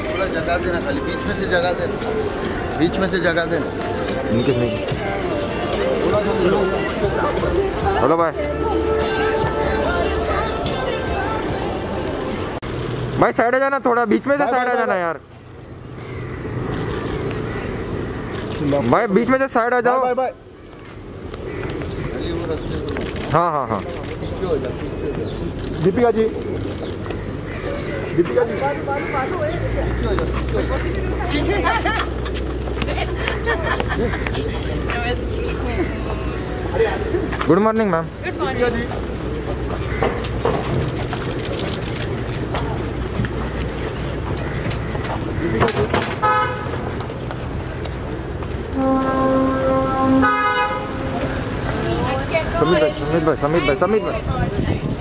जगह देना खाली बीच में से जगह देना। बीच में से जगह देना। इनके नहीं। हेलो भाई। भाई साइड आ जाना थोड़ा बीच में से साइड आ जाना यार। भाई बीच में से साइड आ जाओ। रास्ते में हाँ हाँ हाँ। Deepika ji. Deepika ji. Good morning, ma'am. Good morning. Submit by.